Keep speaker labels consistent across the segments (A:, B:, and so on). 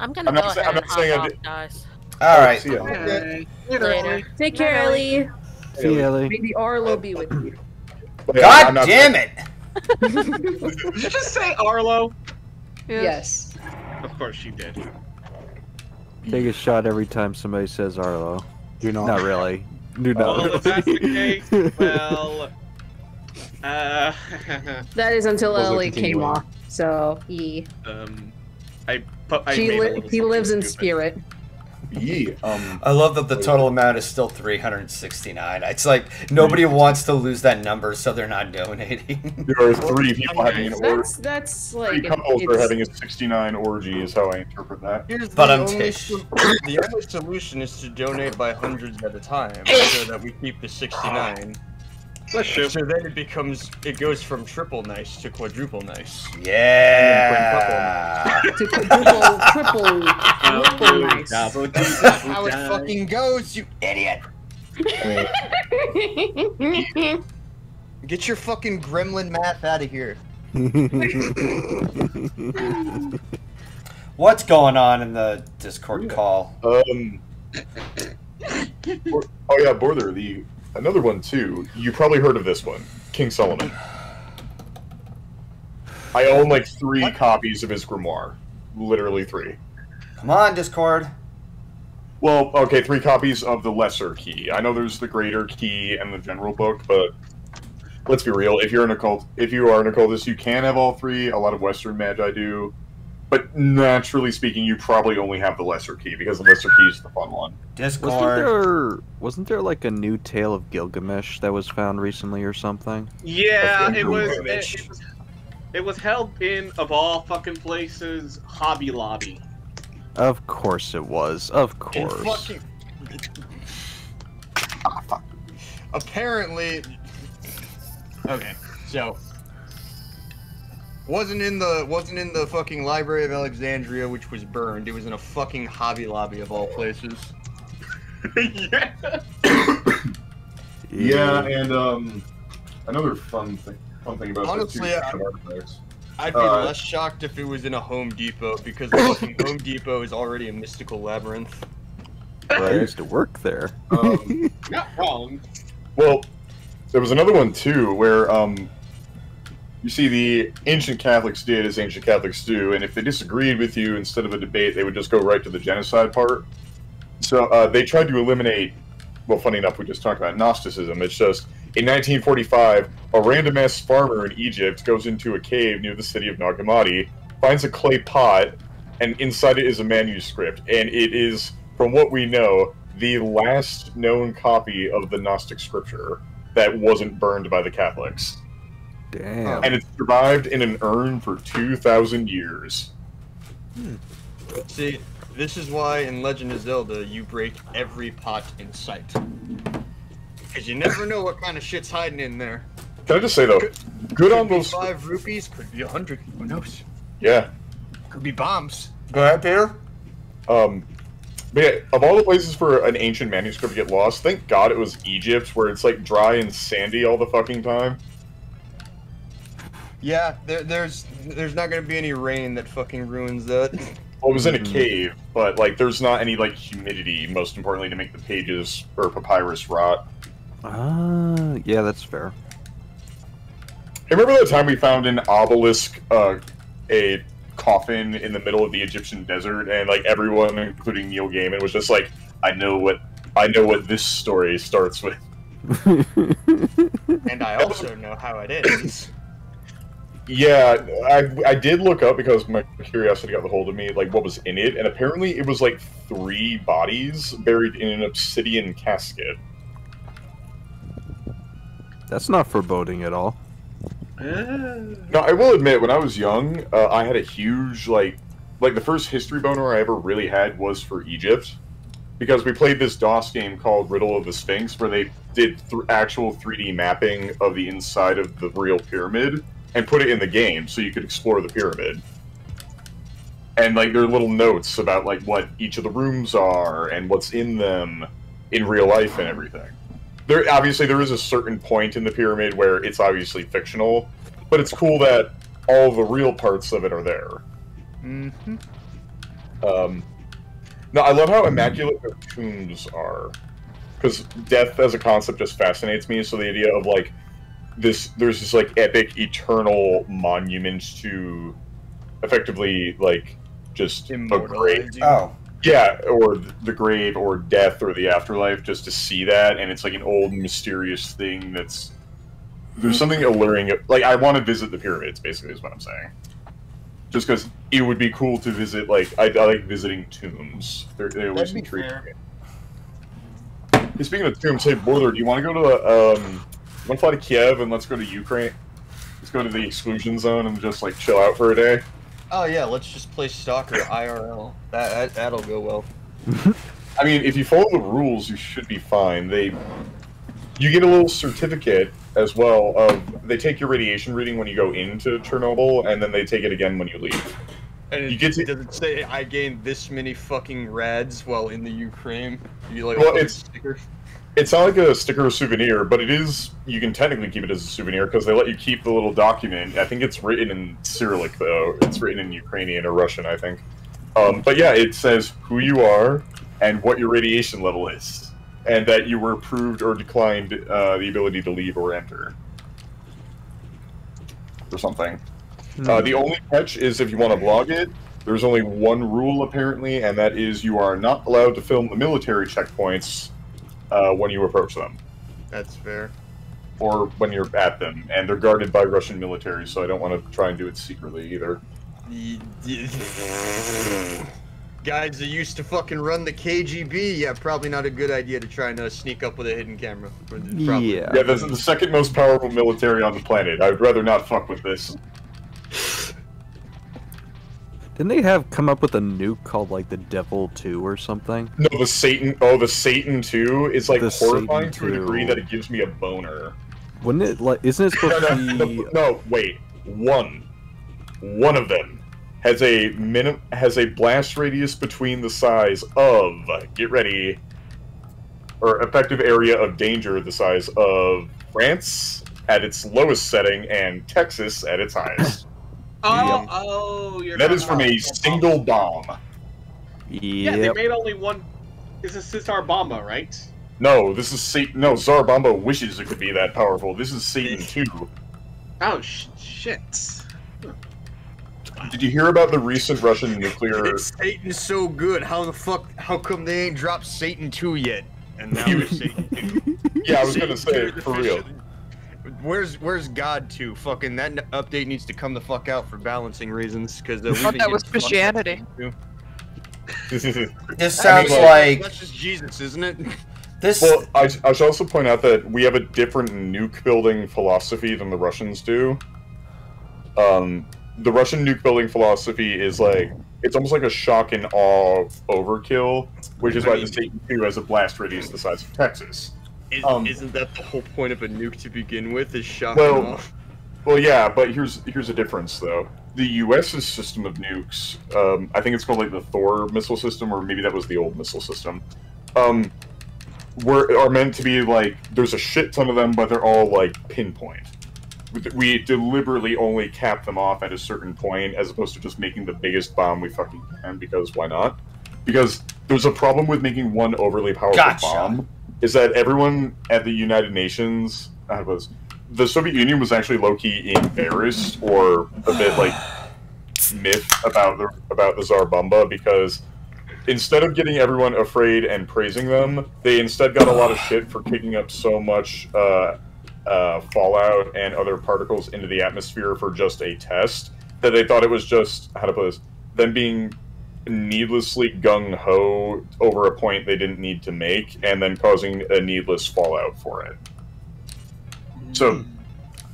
A: I'm gonna
B: I'm
A: go
B: not
A: ahead
B: I'm
A: and
B: not saying
A: hop off, guys.
C: All right.
B: See ya.
D: Okay.
A: Later.
E: Take care, Ellie.
F: See Ellie.
E: May the Arlo be with you.
C: God
B: I'm
C: damn it!
D: Did you just say Arlo?
E: Yes.
D: Of course you did.
F: Take a shot every time somebody says Arlo.
G: Do not.
F: Not really. Do not.
D: Oh, well, if that's the case, well, uh,
E: That is until
G: Well, we'll
E: Ellie came off. So he
D: um, I, pu- I
E: she li- he lives in
D: stupid.
E: spirit.
B: Yeah, um,
C: I love that the total amount is still 369. It's like nobody wants to lose that number, so they're not donating.
B: there are three people having an orgy.
E: That's that's
B: Three couples are having a 69 orgy, is how I interpret that.
H: Here's
C: But
H: the
C: I'm Tish.
H: the only solution is to donate by hundreds at a time, so that we keep the 69.
D: Bless you.
H: So then it becomes it goes from triple nice to quadruple nice.
C: Yeah.
E: to quadruple, triple, triple nice.
H: That's how it fucking goes, you idiot! Get your fucking gremlin math out of here.
C: What's going on in the Discord call?
B: Um, oh yeah, Border, the another one too. You probably heard of this one, King Solomon. I own like three copies of his grimoire, literally three.
C: Come on, Discord.
B: Well, okay, three copies of the lesser key. I know there's the greater key and the general book, but let's be real. If you're an occult, if you are an occultist, you can have all three. A lot of Western magi do, but naturally speaking, you probably only have the lesser key because the lesser key is the fun one.
C: Discord.
F: Wasn't there wasn't there like a new tale of Gilgamesh that was found recently or something?
D: Yeah, it was, it, it was. It was held in, of all fucking places, Hobby Lobby.
F: Of course it was. Of
H: And
F: course.
H: fucking. Ah, Apparently. Okay, so. Wasn't in the wasn't in the fucking Library of Alexandria, which was burned. It was in a fucking Hobby Lobby of all places.
D: yeah.
B: Yeah, and um, another fun thing, fun thing about
H: Honestly,
B: that
H: I, I'd be
B: Uh,
H: less shocked if it was in a Home Depot because the fucking Home Depot is already a mystical labyrinth.
F: I used to work there.
B: Um,
D: Not wrong.
B: Well, there was another one too where um, you see the ancient Catholics did as ancient Catholics do, and if they disagreed with you, instead of a debate, they would just go right to the genocide part. So uh, they tried to eliminate. Well, funny enough, we just talked about Gnosticism. It's just in 1945, a random ass farmer in Egypt goes into a cave near the city of Nag Hammadi, finds a clay pot, and inside it is a manuscript, and it is, from what we know, the last known copy of the Gnostic scripture that wasn't burned by the Catholics.
F: Damn.
B: And it's survived in an urn for 2,000 years.
H: See, this is why in Legend of Zelda you break every pot in sight. Because you never know what kind of shit's hiding in there.
B: Can I just say, though, good on
H: Could be
B: those.
H: five rupees, could be a hundred, who knows?
B: Yeah.
H: Could be bombs.
C: Go ahead, Peter.
B: Um, but yeah, of all the places for an ancient manuscript to get lost, thank God it was Egypt, where it's like dry and sandy all the fucking time.
H: Yeah, there, there's there's not gonna be any rain that fucking ruins that.
B: Well, it was in a cave, but like there's not any like humidity. Most importantly, to make the pages or papyrus rot.
F: Ah, yeah, that's fair.
B: Hey, remember that time we found an obelisk, uh, a coffin in the middle of the Egyptian desert, and like everyone, including Neil Gaiman, was just like, "I know what, I know what this story starts with."
H: and I also know how it ends.
B: Yeah, I I did look up because my curiosity got the hold of me, like what was in it, and apparently it was like three bodies buried in an obsidian casket.
F: That's not foreboding at all.
B: No, I will admit, when I was young, uh, I had a huge like, like the first history boner I ever really had was for Egypt, because we played this DOS game called Riddle of the Sphinx, where they did th- actual 3D mapping of the inside of the real pyramid and put it in the game, so you could explore the pyramid. And like there are little notes about like what each of the rooms are and what's in them in real life and everything. There obviously there is a certain point in the pyramid where it's obviously fictional, but it's cool that all the real parts of it are there.
H: Mm-hmm.
B: Um, no, I love how immaculate their tombs are, because death as a concept just fascinates me. So the idea of like this, there's this like epic, eternal monument to, effectively like just a grave.
C: Oh,
B: Yeah, or the grave, or death, or the afterlife, just to see that, and it's like an old mysterious thing that's. There's something alluring. Like I want to visit the pyramids. Basically, is what I'm saying. Just because it would be cool to visit. Like I, I like visiting tombs. They're, they always
H: That'd be
B: intrigue me. Hey, speaking of tombs, hey Border, do you want to go to the, um, want to fly to Kiev and let's go to Ukraine? Let's go to the exclusion zone and just like chill out for a day.
H: Oh yeah, let's just play soccer IRL. That, that that'll go well.
B: I mean, if you follow the rules, you should be fine. They, you get a little certificate as well of they take your radiation reading when you go into Chernobyl, and then they take it again when you leave.
H: And it,
B: You get to-
H: does it say I gained this many fucking rads while in the Ukraine? You like
B: Well, it's-
H: sticker?
B: It's not like a sticker or souvenir, but it is. You can technically keep it as a souvenir because they let you keep the little document. I think it's written in Cyrillic though. It's written in Ukrainian or Russian, I think. Um, but yeah, it says who you are and what your radiation level is, and that you were approved or declined uh, the ability to leave or enter, or something. Uh, the only catch is if you want to blog it, there's only one rule apparently, and that is you are not allowed to film the military checkpoints uh, when you approach them
H: That's fair.
B: or when you're at them, and they're guarded by Russian military. So I don't want to try and do it secretly either.
H: Y- y- Guys that used to fucking run the KGB, yeah, probably not a good idea to try and uh, sneak up with a hidden camera. Probably.
F: Yeah.
B: Yeah, this is the second most powerful military on the planet. I'd rather not fuck with this.
F: Didn't they have come up with a nuke called like the Devil Two or something?
B: No, the Satan. Oh, the Satan two is like
F: The
B: horrifying
F: Satan
B: to a degree that it gives me a boner.
F: Wouldn't it like? Isn't it
B: No,
F: supposed
B: no,
F: to be?
B: no, no, wait. One, one of them has a minim has a blast radius between the size of get ready, or effective area of danger the size of France at its lowest setting and Texas at its highest.
D: Oh, oh, you're
B: that
D: talking
B: is from a single bomb.
D: Yeah, they made only one. This is Tsar Bomba, right?
B: No, this is Satan. No, Tsar Bomba wishes it could be that powerful. This is Satan two.
D: Oh sh- shit!
B: Did you hear about the recent Russian nuclear?
H: Satan's so good. How the fuck? How come they ain't dropped Satan two yet? And now there's Satan two.
B: Yeah, I was gonna say
H: 2
B: for real.
H: Officially- Where's Where's God two? Fucking that update needs to come the fuck out for balancing reasons because uh,
A: thought that was Christianity.
C: this sounds
B: well,
C: like
H: that's just Jesus, isn't it?
C: this.
B: Well, I, I should also point out that we have a different nuke building philosophy than the Russians do. Um, the Russian nuke building philosophy is like it's almost like a shock and awe overkill, which is
H: I
B: why
H: mean-
B: the Satan two has a blast radius the size of Texas.
H: Is,
B: Um,
H: isn't that the whole point of a nuke to begin with? Is shock
B: Well,
H: and?
B: Well, yeah, but here's here's a difference though. The U.S.'s system of nukes, um, I think it's called like the Thor missile system, or maybe that was the old missile system. Um, were are meant to be like there's a shit ton of them, but they're all like pinpoint. We- We deliberately only cap them off at a certain point, as opposed to just making the biggest bomb we fucking can. Because why not? Because there's a problem with making one overly powerful
C: Gotcha.
B: bomb. Is that everyone at the United Nations uh, was the Soviet Union was actually low key embarrassed or a bit like myth about the about the Tsar Bomba because instead of getting everyone afraid and praising them, they instead got a lot of shit for kicking up so much uh, uh, fallout and other particles into the atmosphere for just a test that they thought it was just how to put this them being needlessly gung ho over a point they didn't need to make and then causing a needless fallout for it. So hmm.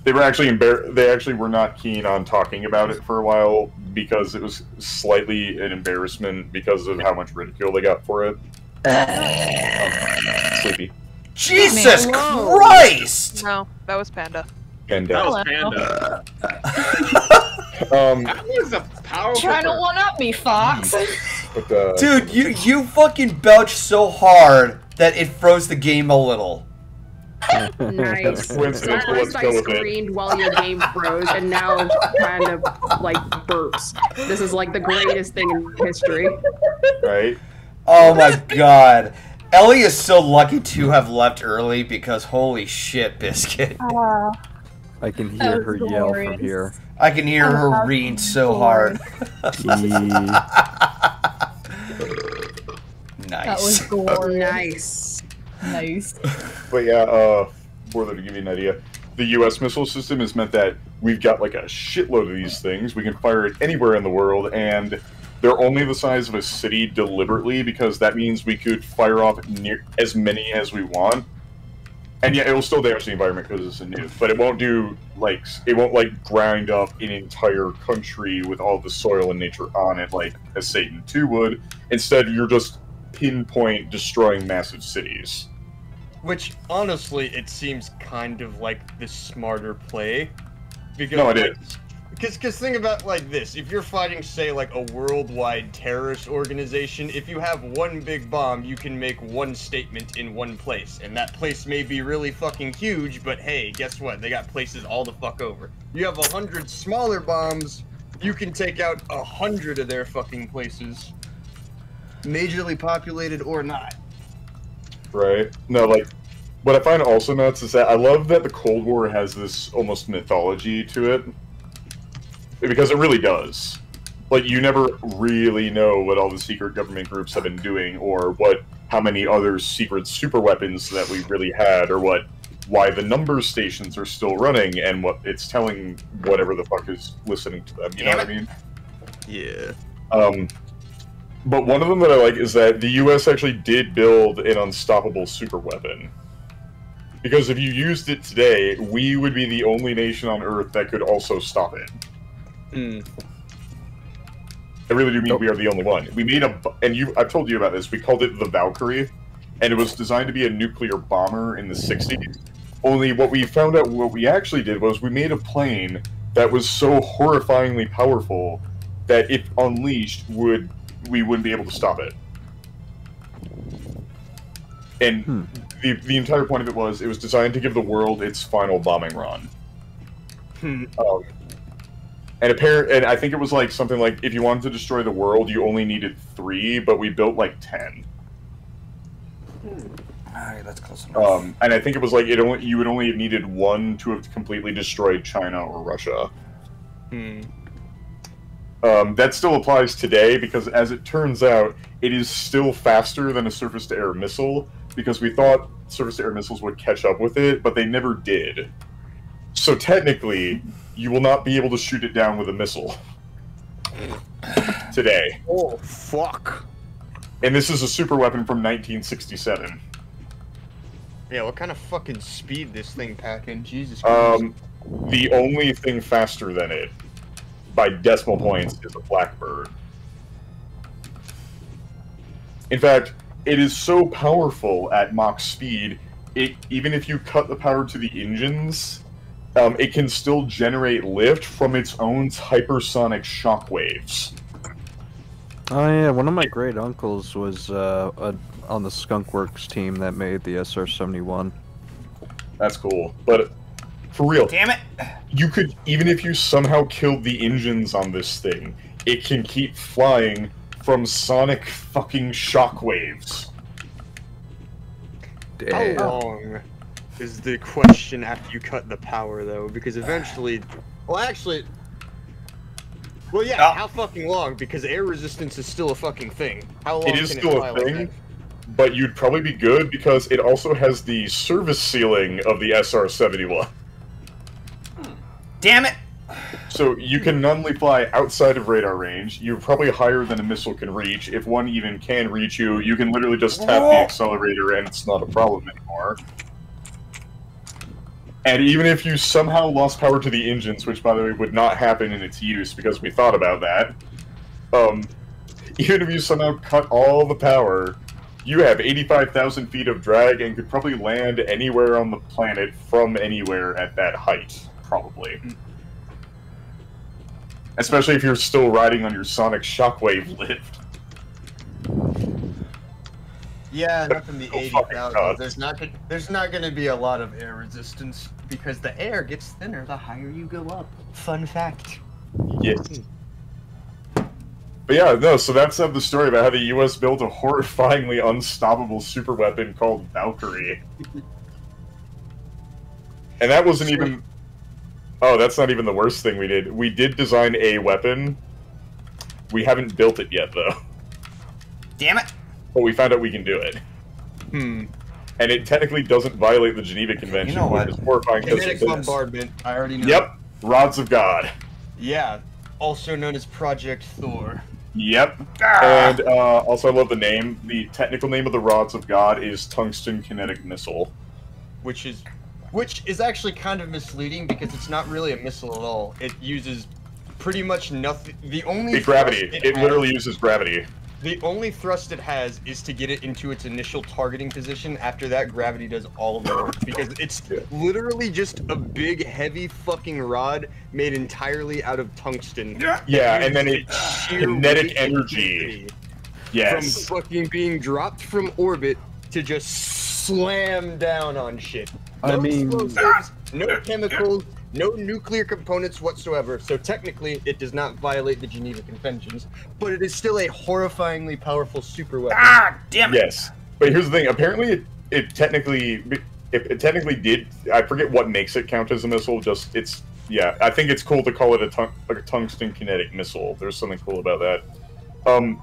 B: they were actually embar- they actually were not keen on talking about it for a while because it was slightly an embarrassment because of how much ridicule they got for it. Sleepy.
C: Jesus
E: Whoa.
C: Christ!
A: No, that was Panda.
B: And
D: That was Panda.
B: um,
D: That was a powerful.
E: Trying to one up me, Fox.
B: but, uh,
C: Dude, you you fucking belched so hard that it froze the game a little.
E: Nice. So
B: Coincidence, but let's
E: I
B: go it.
E: screamed while your game froze, and now kind of like burps. This is like the greatest thing in history.
B: Right?
C: Oh my god. Ellie is so lucky to have left early because holy shit, Biscuit.
G: Uh,
F: I can hear
G: was
F: her yell from here.
C: I can hear her
G: Oh,
C: read so hard.
F: nice.
G: that was
C: nice.
G: glorious.
E: Nice.
G: Nice.
B: But yeah, uh, further to give you an idea, the U.S. missile system has meant that we've got like a shitload of these things. We can fire it anywhere in the world, and they're only the size of a city deliberately because that means we could fire off near as many as we want. And yeah, it will still damage the environment because it's a nuke, but it won't do like it won't like grind up an entire country with all the soil and nature on it like a Satan two would. Instead, you're just pinpoint destroying massive cities.
H: Which honestly, it seems kind of like the smarter play. Because
B: No, it
H: like,
B: is.
H: Because, because think about like this: if you're fighting, say, like a worldwide terrorist organization, if you have one big bomb, you can make one statement in one place, and that place may be really fucking huge. But hey, guess what? They got places all the fuck over. You have a hundred smaller bombs, you can take out a hundred of their fucking places, majorly populated or not.
B: Right. No, like what I find also nuts is that I love that the Cold War has this almost mythology to it. Because it really does. Like you never really know what all the secret government groups have been doing or what how many other secret super weapons that we really had or what why the number stations are still running and what it's telling whatever the fuck is listening to them. You know
C: Damn
B: what I mean?
H: Yeah.
B: Um, but one of them that I like is that the U.S. actually did build an unstoppable super weapon. Because if you used it today, we would be the only nation on Earth that could also stop it.
H: Hmm.
B: I really do mean we are the only one. We made a, and you, I've told you about this. We called it the Valkyrie, and it was designed to be a nuclear bomber in the '60s. Only what we found out, what we actually did was we made a plane that was so horrifyingly powerful that if unleashed, would we wouldn't be able to stop it. And
F: Hmm.
B: the the entire point of it was it was designed to give the world its final bombing run.
H: Hmm.
B: Um, and apparent, and I think it was like something like if you wanted to destroy the world, you only needed three, but we built like ten.
C: Alright, that's close enough.
B: Um, and I think it was like it only you would only have needed one to have completely destroyed China or Russia.
H: Hmm.
B: Um, that still applies today because, as it turns out, it is still faster than a surface-to-air missile because we thought surface-to-air missiles would catch up with it, but they never did. So technically, you will not be able to shoot it down with a missile today.
H: Oh fuck.
B: And this is a super weapon from 1967.
H: Yeah, what kind of fucking speed this thing packing? Jesus Christ.
B: Um, the only thing faster than it, by decimal points, is a Blackbird. In fact, it is so powerful at Mach speed, it even if you cut the power to the engines, um, it can still generate lift from its own hypersonic shockwaves.
F: Oh yeah, one of my great uncles was uh, a, on the Skunk Works team that made the SR-71.
B: That's cool. But for real,
C: Damn it!
B: you could even if you somehow killed the engines on this thing, it can keep flying from sonic fucking shockwaves.
F: Damn.
H: How long is the question after you cut the power, though? Because eventually, well, actually, well, yeah,
C: Ah.
H: how fucking long? Because air resistance is still a fucking thing. How long
B: It is
H: can
B: still
H: fly
B: a
H: like
B: thing,
H: that?
B: but you'd probably be good because it also has the service ceiling of the SR-71.
C: Damn it!
B: So you can not only fly outside of radar range, you're probably higher than a missile can reach. If one even can reach you, you can literally just tap the accelerator and it's not a problem anymore. And even if you somehow lost power to the engines, which by the way would not happen in its use because we thought about that, um, even if you somehow cut all the power, you have 85,000 feet of drag and could probably land anywhere on the planet from anywhere at that height, probably. Especially if you're still riding on your sonic shockwave lift.
H: Yeah, and up in the
B: Oh,
H: eighty
B: fucking
H: thousand,
B: God.
H: there's not gonna, there's not going to be a lot of air resistance because the air gets thinner the higher you go up. Fun fact.
B: Yes. But yeah, no, so that's uh, the story about how the US built a horrifyingly unstoppable super weapon called Valkyrie. and that wasn't even. Oh, that's not even the worst thing we did. We did design a weapon. We haven't built it yet, though.
C: Damn it!
B: But we found out we can do it.
H: Hmm.
B: And it technically doesn't violate the Geneva Convention, you
C: know what?
B: which is horrifying because
H: Kinetic bombardment. I already know.
B: Yep, Rods of God.
H: Yeah. Also known as Project Thor.
B: Yep.
C: Ah!
B: And uh, also, I love the name. The technical name of the Rods of God is Tungsten Kinetic Missile.
H: which is which is actually kind of misleading because it's not really a missile at all. It uses pretty much nothing. The only
B: It's gravity.
H: thrust
B: It literally uses gravity.
H: The only thrust it has is to get it into its initial targeting position. After that, gravity does all of the work because it's
B: Yeah.
H: literally just a big, heavy fucking rod made entirely out of tungsten.
B: Yeah, and then it kinetic energy.
H: density
B: Yes.
H: From fucking being dropped from orbit to just slam down on shit.
F: I mean-
H: explosives, no chemicals, no nuclear components whatsoever. So technically, it does not violate the Geneva Conventions, but it is still a horrifyingly powerful super weapon.
C: Ah, damn it!
B: Yes. But here's the thing. Apparently, it, it technically, it, it technically did. I forget what makes it count as a missile. Just it's yeah. I think it's cool to call it a, tung, like a tungsten kinetic missile. There's something cool about that. Um,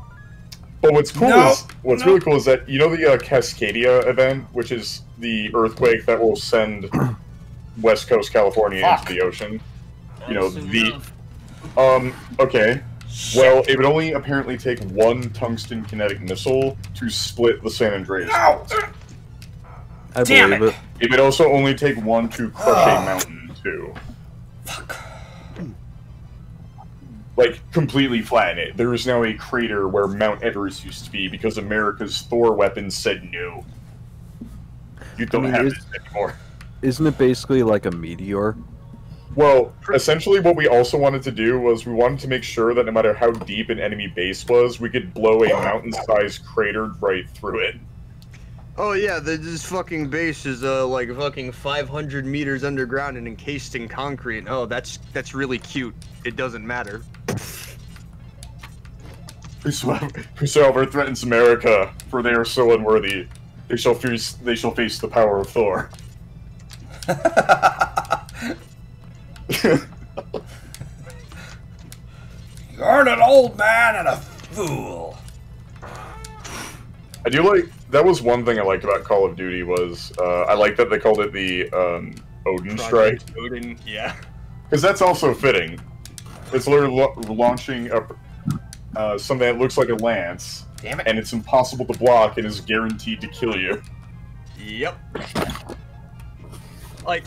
B: but what's cool
C: No,
B: is what's
C: no.
B: really cool is that you know the uh, Cascadia event, which is the earthquake that will send West Coast California
C: Fuck.
B: into the ocean. You know the um. Okay. Well, it would only apparently take one tungsten kinetic missile to split the San Andreas.
C: No!
F: I
C: Damn
F: believe
C: it.
F: it.
B: It would also only take one to crush a mountain too.
C: Fuck.
B: Like completely flatten it. There is now a crater where Mount Everest used to be because America's Thor weapons said no. You don't
F: mean,
B: have
F: is-
B: this anymore.
F: Isn't it basically like a meteor?
B: Well, essentially, what we also wanted to do was we wanted to make sure that no matter how deep an enemy base was, we could blow a mountain-sized crater right through it.
H: Oh yeah, this fucking base is uh like fucking 500 meters underground and encased in concrete. Oh, that's that's really cute. It doesn't matter.
B: Whosoever, whosoever threatens America, for they are so unworthy, they shall face they shall face the power of Thor.
C: You're an old man and a fool.
B: I do like that was one thing I liked about Call of Duty was uh, I like that they called it the um, Odin Strike
H: Odin, yeah.
B: because that's also fitting. It's literally lo- launching a, uh, something that looks like a lance,
C: Damn it.
B: and it's impossible to block and is guaranteed to kill you.
H: Yep. Like,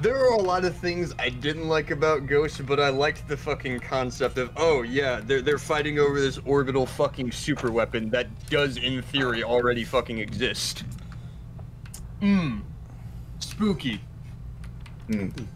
H: there are a lot of things I didn't like about Ghost, but I liked the fucking concept of, oh yeah, they're they're fighting over this orbital fucking super weapon that does in theory already fucking exist. Mmm. Spooky.
B: Mm.